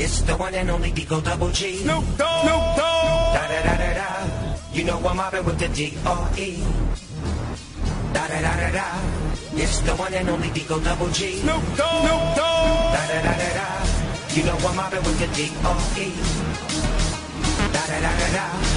It's the one and only D-O Double G. Snoop Dogg. Snoop Dogg. Da da da da da. You know I'm mobbing with the D-R-E. Da da da da da. It's the one and only D-O Double G. Snoop Dogg. Snoop Dogg. Da da da da da. You know I'm mobbing with the D-R-E. Da da da da da.